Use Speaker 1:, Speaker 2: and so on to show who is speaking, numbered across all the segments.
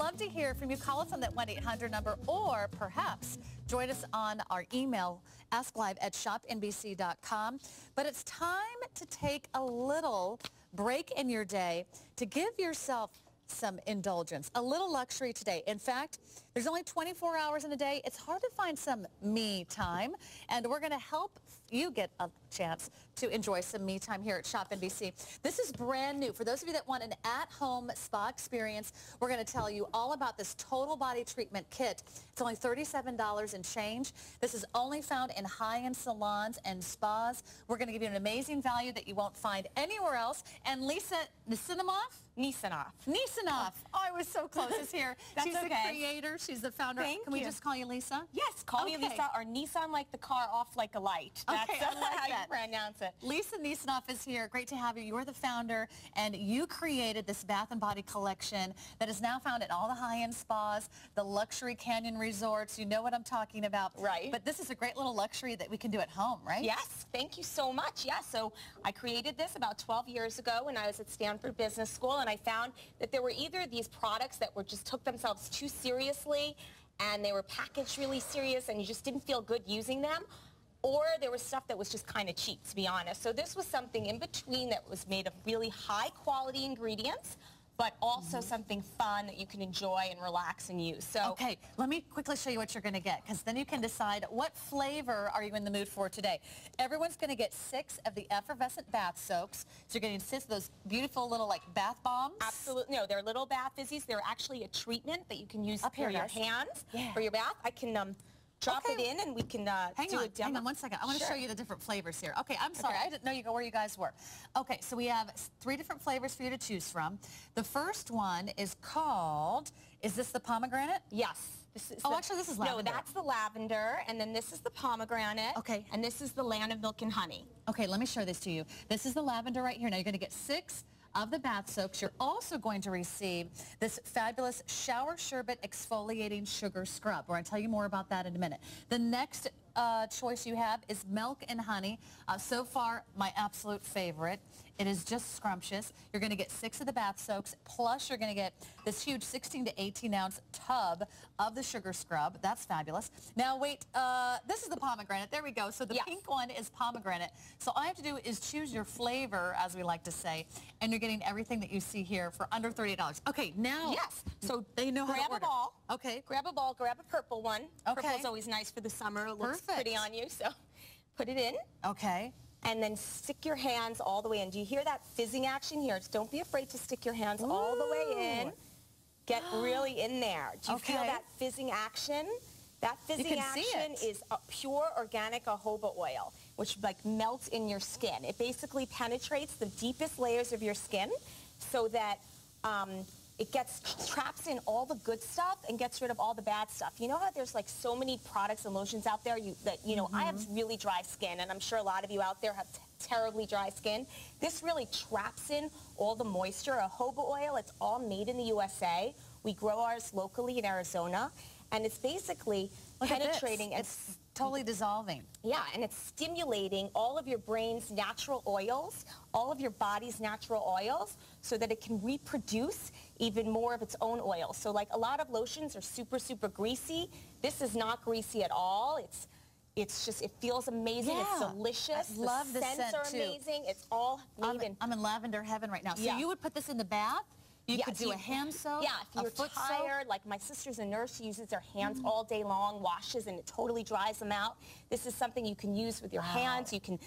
Speaker 1: Love to hear from you. Call us on that 1-800 number or perhaps join us on our email, asklive at shopnbc.com. But it's time to take a little break in your day to give yourself some indulgence, a little luxury today. In fact, there's only 24 hours in a day. It's hard to find some me time, and we're going to help you get a chance to enjoy some me time here at Shop NBC. This is brand new. For those of you that want an at-home spa experience, we're going to tell you all about this total body treatment kit. It's only $37 and change. This is only found in high-end salons and spas. We're going to give you an amazing value that you won't find anywhere else. And Lisa Nisinimoff?
Speaker 2: Nisanoff.
Speaker 1: Nisanoff. Oh, I was so close. Is here.
Speaker 2: That's
Speaker 1: She's the creator. She's the founder.
Speaker 2: Thank
Speaker 1: Can we just call you Lisa?
Speaker 2: Yes, call me Lisa or Nissan like the car, off like a light. That's
Speaker 1: Okay, I like
Speaker 2: how
Speaker 1: that.
Speaker 2: you pronounce it.
Speaker 1: Lisa Nisanoff is here. Great to have you. You're the founder, and you created this Bath and Body collection that is now found at all the high-end spas, the luxury canyon resorts. You know what I'm talking about.
Speaker 2: Right.
Speaker 1: But this is a great little luxury that we can do at home, right?
Speaker 2: Yes, thank you so much. Yes, so I created this about 12 years ago when I was at Stanford Business School, and I found that there were either these products that were just took themselves too seriously, and they were packaged really serious, and you just didn't feel good using them, or there was stuff that was just kind of cheap, to be honest. So this was something in between that was made of really high quality ingredients, but also something fun that you can enjoy and relax and use. So
Speaker 1: Okay, let me quickly show you what you're going to get because then you can decide what flavor are you in the mood for today. Everyone's going to get six of the effervescent bath soaks. So you're getting six of those beautiful little like bath bombs.
Speaker 2: Absolutely. No, they're little bath fizzies. They're actually a treatment that you can use
Speaker 1: Up
Speaker 2: for
Speaker 1: here,
Speaker 2: your hands
Speaker 1: Yeah.
Speaker 2: for your bath. I can um, drop
Speaker 1: Okay.
Speaker 2: it in and we can uh,
Speaker 1: Hang
Speaker 2: do
Speaker 1: on,
Speaker 2: a demo.
Speaker 1: hang on one second. I want to
Speaker 2: Sure.
Speaker 1: show you the different flavors here. Okay, I'm sorry.
Speaker 2: Okay.
Speaker 1: I didn't know you go where you guys were. Okay, so we have three different flavors for you to choose from. The first one is called, is this the pomegranate?
Speaker 2: Yes. This is
Speaker 1: Oh,
Speaker 2: the-
Speaker 1: actually, this is
Speaker 2: No, that's the lavender, and then this is the pomegranate.
Speaker 1: Okay.
Speaker 2: And this is the land of milk and honey.
Speaker 1: Okay, let me show this to you. This is the lavender right here. Now you're going to get six of the bath soaks. You're also going to receive this fabulous shower sherbet exfoliating sugar scrub. We're going to tell you more about that in a minute. The next uh, choice you have is milk and honey. Uh, so far, my absolute favorite. It is just scrumptious. You're going to get six of the bath soaks, plus you're going to get this huge 16 to 18 ounce tub of the sugar scrub. That's fabulous. Now wait, uh, this is the pomegranate. There we go. So the
Speaker 2: Yes.
Speaker 1: pink one is pomegranate. So all you have to do is choose your flavor, as we like to say, and you're getting everything that you see here for under $38. Okay, now
Speaker 2: Yes. So
Speaker 1: they know how to
Speaker 2: grab a ball.
Speaker 1: Okay.
Speaker 2: Grab a ball. Grab a purple one.
Speaker 1: Okay.
Speaker 2: Purple's always nice for the summer. It looks
Speaker 1: Perfect.
Speaker 2: pretty on you. So put it in.
Speaker 1: Okay.
Speaker 2: And then stick your hands all the way in. Do you hear that fizzing action here? Just don't be afraid to stick your hands all the way in. Get really in there. Do you feel that fizzing action? That fizzing action is a pure organic jojoba oil, which like melts in your skin. It basically penetrates the deepest layers of your skin so that um, it gets traps in all the good stuff and gets rid of all the bad stuff. You know how there's like so many products and lotions out there you, that, you know, I have
Speaker 1: Mm-hmm.
Speaker 2: really dry skin and I'm sure a lot of you out there have t- terribly dry skin. This really traps in all the moisture. A jojoba oil, it's all made in the USA. We grow ours locally in Arizona and it's basically
Speaker 1: Look
Speaker 2: penetrating and
Speaker 1: It's totally dissolving.
Speaker 2: yeah, and it's stimulating all of your brain's natural oils, all of your body's natural oils, so that it can reproduce even more of its own oil. So like a lot of lotions are super, super greasy. This is not greasy at all. It's it's just, it feels amazing. It's
Speaker 1: Yeah.
Speaker 2: delicious.
Speaker 1: I love the the
Speaker 2: scents
Speaker 1: scent,
Speaker 2: are
Speaker 1: too.
Speaker 2: amazing. It's all
Speaker 1: I'm,
Speaker 2: in
Speaker 1: I'm in lavender heaven right now. So
Speaker 2: Yeah.
Speaker 1: you would put this in the bath? You
Speaker 2: Yeah,
Speaker 1: could
Speaker 2: so
Speaker 1: do
Speaker 2: you-
Speaker 1: a hand soak,
Speaker 2: Yeah, if you're tired, like my sister's a nurse, she uses her hands mm-hmm. all day long, washes, and it totally dries them out. This is something you can use with your hands. You can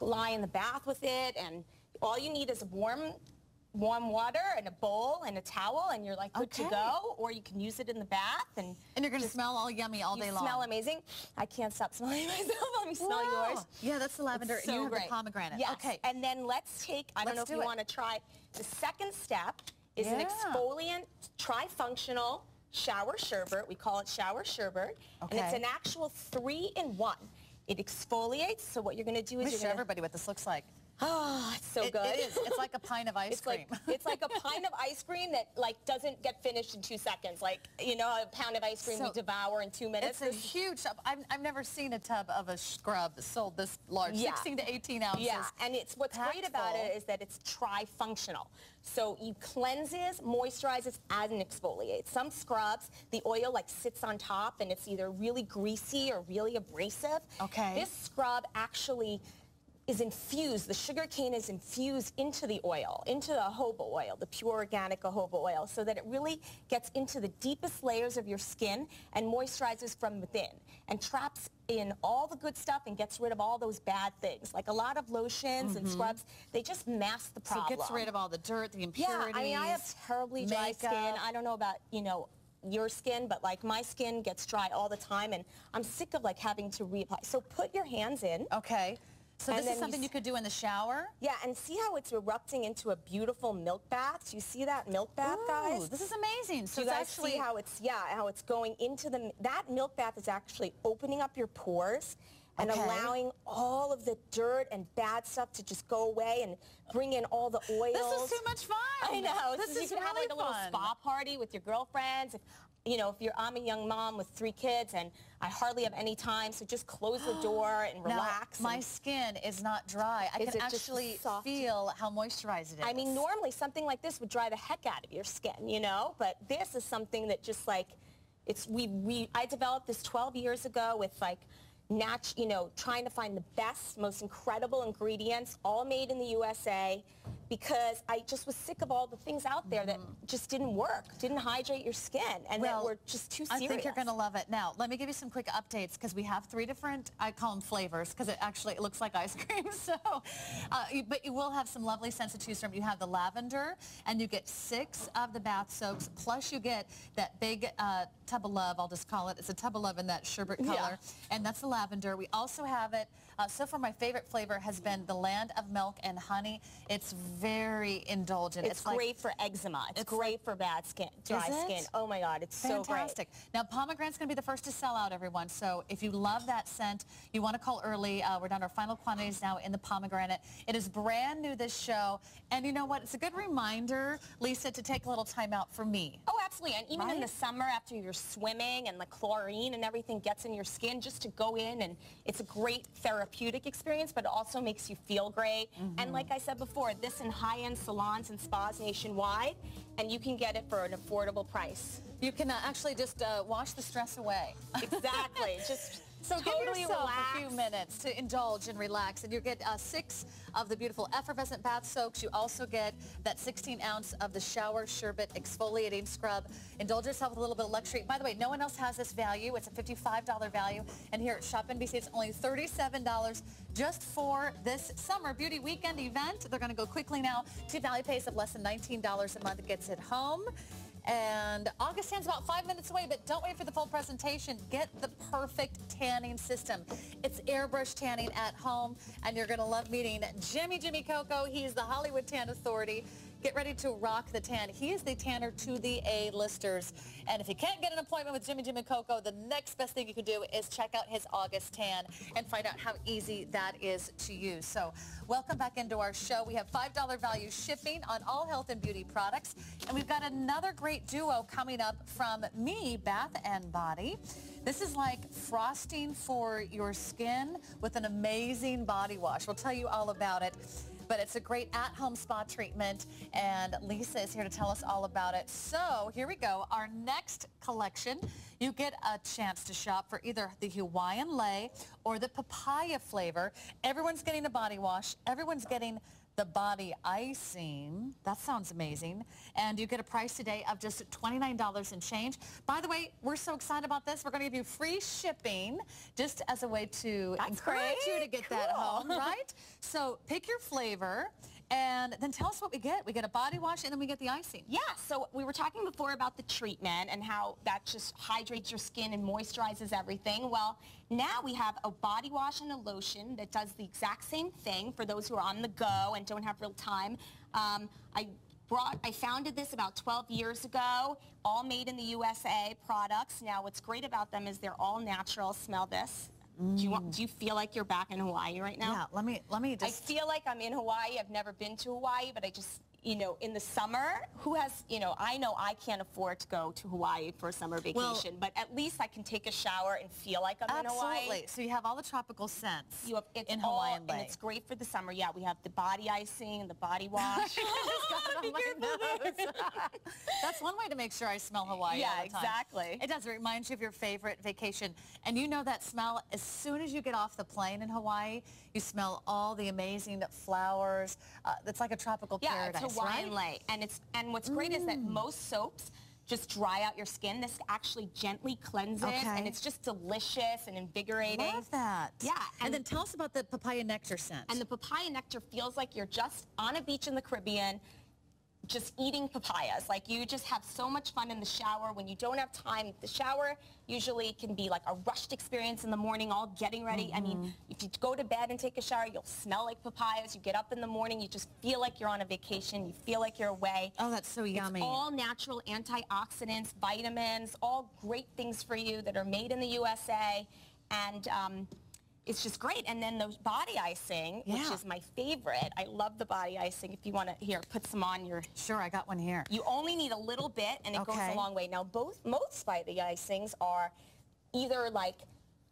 Speaker 2: lie in the bath with it, and all you need is warm warm water and a bowl and a towel, and you're like good
Speaker 1: Okay.
Speaker 2: to go. Or you can use it in the bath, and
Speaker 1: And you're going to smell all yummy all day long.
Speaker 2: smell amazing. I can't stop smelling myself. Let me smell
Speaker 1: Wow.
Speaker 2: yours.
Speaker 1: Yeah, that's the lavender.
Speaker 2: It's
Speaker 1: and you have
Speaker 2: great.
Speaker 1: the pomegranate.
Speaker 2: Yes.
Speaker 1: Okay.
Speaker 2: And then let's take, I don't
Speaker 1: Let's
Speaker 2: know if you want to try, the second step is an exfoliant, trifunctional shower sherbet. We call it shower sherbet. And it's an actual three-in-one. It exfoliates, so what you're going to do
Speaker 1: Let
Speaker 2: is
Speaker 1: me show
Speaker 2: to
Speaker 1: everybody what this looks like.
Speaker 2: Oh, it's so
Speaker 1: It-
Speaker 2: good.
Speaker 1: it is. It's like a pint of ice
Speaker 2: It's
Speaker 1: cream.
Speaker 2: like it's like a pint of ice cream that like doesn't get finished in two seconds. Like you know, a pound of ice cream
Speaker 1: So,
Speaker 2: we devour in two minutes.
Speaker 1: It's a huge tub. I've, I've never seen a tub of a scrub sold this large,
Speaker 2: Yeah.
Speaker 1: 16 to 18 ounces.
Speaker 2: Yeah, and it's what's
Speaker 1: packed
Speaker 2: great about
Speaker 1: full.
Speaker 2: it is that it's tri-functional. So you cleanses, moisturizes, and exfoliates. Some scrubs, the oil like sits on top and it's either really greasy or really abrasive.
Speaker 1: Okay.
Speaker 2: This scrub actually is infused, the sugar cane is infused into the oil, into the jojoba oil, the pure organic jojoba oil, so that it really gets into the deepest layers of your skin and moisturizes from within and traps in all the good stuff and gets rid of all those bad things. Like a lot of lotions and scrubs, they just mask the
Speaker 1: Mm-hmm. So it gets rid of all the dirt, the impurities. Yeah.
Speaker 2: I mean, I have terribly dry skin. I don't know about, you know, your skin, but like my skin gets dry all the time and I'm sick of like having to reapply. So put your hands in.
Speaker 1: Okay. So
Speaker 2: And
Speaker 1: this is something you,
Speaker 2: s-
Speaker 1: could do in the shower?
Speaker 2: Yeah, and see how it's erupting into a beautiful milk bath? Do you see that milk bath,
Speaker 1: Ooh,
Speaker 2: guys?
Speaker 1: this is amazing. So
Speaker 2: you
Speaker 1: it's
Speaker 2: guys
Speaker 1: actually
Speaker 2: see how it's yeah how it's going into the that milk bath is actually opening up your pores and
Speaker 1: Okay.
Speaker 2: allowing all of the dirt and bad stuff to just go away and bring in all the oils.
Speaker 1: This is too much fun.
Speaker 2: I know.
Speaker 1: This
Speaker 2: so
Speaker 1: is
Speaker 2: you can have like a little
Speaker 1: fun.
Speaker 2: spa party with your girlfriends. If, you know, if you're I'm a young mom with three kids and I hardly have any time, so just close the door and
Speaker 1: Now,
Speaker 2: relax.
Speaker 1: my skin is not dry. I can actually feel how moisturized it is.
Speaker 2: I mean, normally something like this would dry the heck out of your skin, you know, but this is something that just like, it's, we, we, I developed this 12 years ago with like, nat, you know, trying to find the best, most incredible ingredients, all made in the USA, because I just was sick of all the things out there that just didn't work, didn't hydrate your skin, and that
Speaker 1: Well,
Speaker 2: were just too serious.
Speaker 1: I think you're going to love it. Now, let me give you some quick updates because we have three different, I call them flavors because it actually it looks like ice cream. So, uh, you- but you will have some lovely scents to choose from. You have the lavender and you get six of the bath soaks plus you get that big uh, tub of love, I'll just call it. It's a tub of love in that sherbet
Speaker 2: Yeah.
Speaker 1: color. And that's the lavender. We also have it, uh, so far my favorite flavor has been the land of milk and honey. It's very indulgent.
Speaker 2: It's,
Speaker 1: like-
Speaker 2: great for eczema. It's,
Speaker 1: It's
Speaker 2: great for bad skin, dry skin. Oh my God, it's so.
Speaker 1: Fantastic. Now, pomegranate's going to be the first to sell out, everyone. So if you love that scent, you want to call early. Uh, we're down to our final quantities now in the pomegranate. It is brand new this show. And you know what? It's a good reminder, Lisa, to take a little time out for me.
Speaker 2: Oh, absolutely. And even in the summer after you're swimming and the chlorine and everything gets in your skin, just to go in and it's a great therapeutic experience, but it also makes you feel great. And like I said before, this in high-end salons and spas nationwide, and you can get it for an affordable price.
Speaker 1: You can uh, actually just uh, wash the stress away.
Speaker 2: Exactly. just
Speaker 1: So
Speaker 2: totally
Speaker 1: give yourself a few minutes to indulge and relax. And you get uh, six of the beautiful effervescent bath soaks. You also get that 16 ounce of the shower sherbet exfoliating scrub. Indulge yourself with a little bit of luxury. By the way, no one else has this value. It's a $55 value. And here at Shop NBC, it's only $37 just for this summer beauty weekend event. They're going to go quickly now. Two value pays of less than $19 a month. It gets it home. And August tan's about five minutes away, but don't wait for the full presentation. Get the perfect tanning system. It's airbrush tanning at home, and you're going to love meeting Jimmy Jimmy Coco. He's the Hollywood Tan Authority. Get ready to rock the tan. He is the tanner to the A-listers. And if you can't get an appointment with Jimmy Jimmy Coco, the next best thing you can do is check out his August tan and find out how easy that is to use. So welcome back into our show. We have $5 value shipping on all health and beauty products. And we've got another great duo coming up from me, Bath and Body. This is like frosting for your skin with an amazing body wash. We'll tell you all about it but it's a great at-home spa treatment and Lisa is here to tell us all about it. So here we go. Our next collection, you get a chance to shop for either the Hawaiian lei or the papaya flavor. Everyone's getting a body wash. Everyone's getting the body icing. That sounds amazing. And you get a price today of just $29 and change. By the way, we're so excited about this. We're going to give you free shipping just as a way to
Speaker 2: That's
Speaker 1: encourage you to get that home, right? So pick your flavor and then tell us what we get. We get a body wash and then we get the icing.
Speaker 2: Yeah, so we were talking before about the treatment and how that just hydrates your skin and moisturizes everything. Well, now we have a body wash and a lotion that does the exact same thing for those who are on the go and don't have real time. Um, I brought, I founded this about 12 years ago, all made in the USA products. Now, what's great about them is they're all natural. Smell this. Do you want? Mm. Do you feel like you're back in Hawaii right now?
Speaker 1: Yeah, let me let me
Speaker 2: I feel like I'm in Hawaii. I've never been to Hawaii, but I just, you know, in the summer, who has, you know, I know I can't afford to go to Hawaii for a summer
Speaker 1: Well-
Speaker 2: vacation, but at least I can take a shower and feel like I'm in
Speaker 1: absolutely.
Speaker 2: Hawaii.
Speaker 1: So you have all the tropical scents
Speaker 2: You have, it's
Speaker 1: in
Speaker 2: all,
Speaker 1: Hawaiian
Speaker 2: and it's great for the summer. Yeah, we have the body icing, and the body wash.
Speaker 1: Got it on my. That's one way to make sure I smell Hawaii
Speaker 2: Yeah,
Speaker 1: all the time.
Speaker 2: exactly.
Speaker 1: It does. It reminds you of your favorite vacation. And you know that smell as soon as you get off the plane in Hawaii, you smell all the amazing flowers. Uh, it's like a tropical
Speaker 2: Yeah,
Speaker 1: paradise,
Speaker 2: Hawaiian
Speaker 1: right?
Speaker 2: And it's and what's great is that mm. most soaps just dry out your skin. This actually gently cleanses
Speaker 1: Okay.
Speaker 2: and it's just delicious and invigorating.
Speaker 1: Love that.
Speaker 2: Yeah,
Speaker 1: And,
Speaker 2: and-
Speaker 1: then tell us about the papaya nectar scent.
Speaker 2: And the papaya nectar feels like you're just on a beach in the Caribbean just eating papayas. Like you just have so much fun in the shower when you don't have time. The shower usually can be like a rushed experience in the morning, all getting ready. I mean, if you go to bed and take a shower, you'll smell like papayas. You get up in the morning, you just feel like you're on a vacation. You feel like you're away.
Speaker 1: oh, that's so yummy.
Speaker 2: It's all natural antioxidants, vitamins, all great things for you that are made in the USA. And um, it's just great. And then the body icing, which is my favorite. I love the body icing. If you want to, here, put some on your...
Speaker 1: Sure, I got one here.
Speaker 2: You only need a little bit, and it goes a long way. Now, both most body icings are either like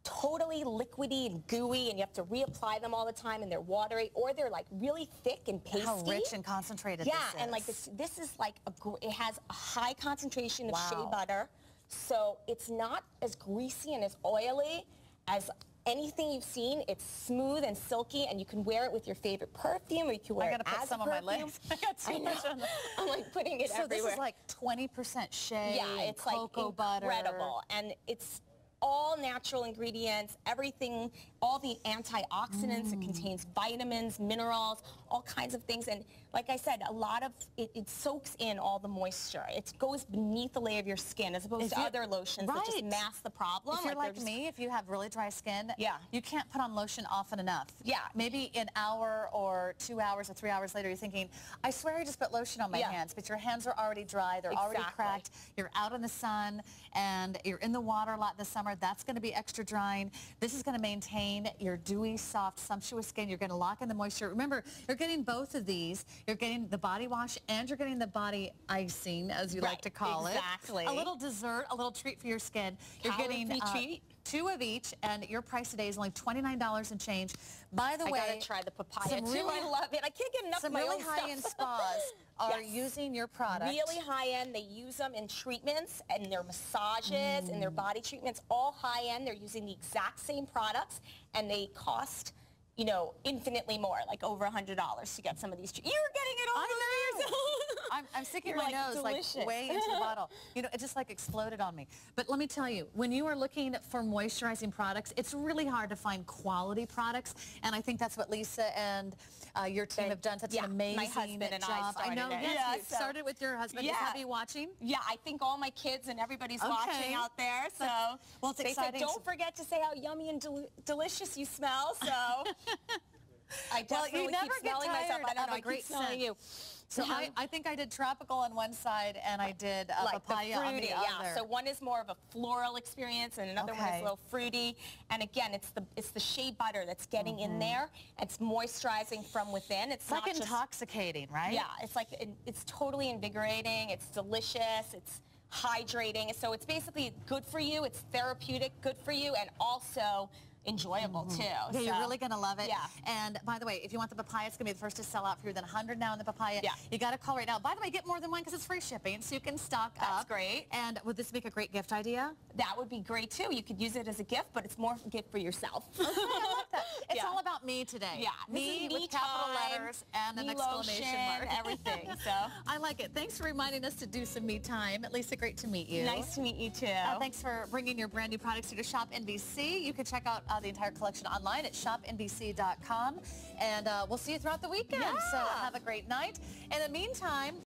Speaker 2: totally liquidy and gooey, and you have to reapply them all the time, and they're watery, or they're like really thick and pasty.
Speaker 1: How rich and concentrated
Speaker 2: Yeah, and like this, this is like a, it has a high concentration of
Speaker 1: Wow.
Speaker 2: shea butter, so it's not as greasy and as oily as anything you've seen. It's smooth and silky, and you can wear it with your favorite perfume, or you can wear it.
Speaker 1: I gotta
Speaker 2: it
Speaker 1: put
Speaker 2: as
Speaker 1: some on my legs. I got too
Speaker 2: I
Speaker 1: much on. The...
Speaker 2: I'm like putting it
Speaker 1: So
Speaker 2: everywhere.
Speaker 1: this is like 20% shea,
Speaker 2: yeah, it's
Speaker 1: cocoa
Speaker 2: like
Speaker 1: butter.
Speaker 2: incredible, and it's all natural ingredients, everything, all the antioxidants. It mm. contains vitamins, minerals, all kinds of things. And like I said, a lot of it, it soaks in all the moisture. It goes beneath the layer of your skin as opposed
Speaker 1: If
Speaker 2: to other lotions that just mask the problem.
Speaker 1: If you're
Speaker 2: they're
Speaker 1: like
Speaker 2: just-
Speaker 1: me, if you have really dry skin,
Speaker 2: Yeah.
Speaker 1: you can't put on lotion often enough.
Speaker 2: Yeah.
Speaker 1: Maybe an hour or two hours or three hours later, you're thinking, I swear I just put lotion on my
Speaker 2: Yeah.
Speaker 1: hands, but your hands are already dry, they're already cracked, you're out in the sun, and you're in the water a lot this summer. That's going to be extra drying. This is going to maintain your dewy, soft, sumptuous skin. You're going to lock in the moisture. Remember, you're getting both of these. You're getting the body wash and you're getting the body icing, as you like to call
Speaker 2: exactly.
Speaker 1: it. A little dessert, a little treat for your skin. You're getting
Speaker 2: Calorie-free
Speaker 1: uh,
Speaker 2: treat.
Speaker 1: two of each, and your price today is only $29 and change. By the
Speaker 2: I
Speaker 1: way,
Speaker 2: gotta try the papaya too.
Speaker 1: really-
Speaker 2: I love it. I can't get enough of my
Speaker 1: really high-end spas are
Speaker 2: Yes.
Speaker 1: using your product.
Speaker 2: Really high end. They use them in treatments and their massages and their body treatments, all high end. They're using the exact same products and they cost, you know, infinitely more, like over a $100 to get some of these. You're getting it all
Speaker 1: I know. I'm, I'm sticking
Speaker 2: You're
Speaker 1: my
Speaker 2: like,
Speaker 1: nose
Speaker 2: delicious.
Speaker 1: like way into the bottle. You know, it just like exploded on me. But let me tell you, when you are looking for moisturizing products, it's really hard to find quality products. And I think that's what Lisa and uh, your team
Speaker 2: They-
Speaker 1: have done such
Speaker 2: yeah,
Speaker 1: an
Speaker 2: my
Speaker 1: amazing
Speaker 2: husband and I
Speaker 1: job.
Speaker 2: started
Speaker 1: know.
Speaker 2: it.
Speaker 1: Yes,
Speaker 2: Yeah,
Speaker 1: you
Speaker 2: so-
Speaker 1: started with your husband. Is
Speaker 2: Yeah.
Speaker 1: happy watching?
Speaker 2: Yeah, I think all my kids and everybody's
Speaker 1: Okay.
Speaker 2: watching out there. So
Speaker 1: Well, it's
Speaker 2: they
Speaker 1: exciting
Speaker 2: said, don't forget to say how yummy and del- delicious you smell. So I
Speaker 1: Well,
Speaker 2: definitely
Speaker 1: you never
Speaker 2: keep
Speaker 1: get
Speaker 2: smelling myself. I don't know.
Speaker 1: a
Speaker 2: I
Speaker 1: great
Speaker 2: keep smelling
Speaker 1: scent.
Speaker 2: you.
Speaker 1: So I, I think I did tropical on one side and I did uh,
Speaker 2: like
Speaker 1: papaya
Speaker 2: the
Speaker 1: on
Speaker 2: fruity,
Speaker 1: the
Speaker 2: yeah.
Speaker 1: other.
Speaker 2: So one is more of a floral experience, and another one is a little fruity. And again, it's the it's the shea butter that's getting
Speaker 1: Mm-hmm.
Speaker 2: in there. It's moisturizing from within. It's,
Speaker 1: it's like
Speaker 2: not just
Speaker 1: intoxicating, right?
Speaker 2: yeah. It's like it, it's totally invigorating. It's delicious. It's hydrating. So it's basically good for you. It's therapeutic, good for you, and also enjoyable too.
Speaker 1: Mm-hmm. Yeah, you're really going to love it.
Speaker 2: Yeah.
Speaker 1: And by the way, if you want the papaya, it's going to be the first to sell out for you. Then 100 now in the papaya.
Speaker 2: Yeah.
Speaker 1: You got to call right now. By the way, get more than one because it's free shipping, so you can stock
Speaker 2: That's
Speaker 1: up.
Speaker 2: great.
Speaker 1: And would this make a great gift idea?
Speaker 2: That would be great too. You could use it as a gift, but it's more a gift for yourself.
Speaker 1: That. It's
Speaker 2: Yeah.
Speaker 1: all about me today.
Speaker 2: Yeah, this
Speaker 1: Me with
Speaker 2: me
Speaker 1: capital letters and an exclamation
Speaker 2: lotion,
Speaker 1: mark.
Speaker 2: everything. So
Speaker 1: I like it. Thanks for reminding us to do some me time. At Lisa, great to meet you.
Speaker 2: nice to meet you too.
Speaker 1: Uh, thanks for bringing your brand new products here to Shop NBC. You can check out uh, the entire collection online at shopnbc.com. And uh, we'll see you throughout the weekend. So have a great night. In the meantime,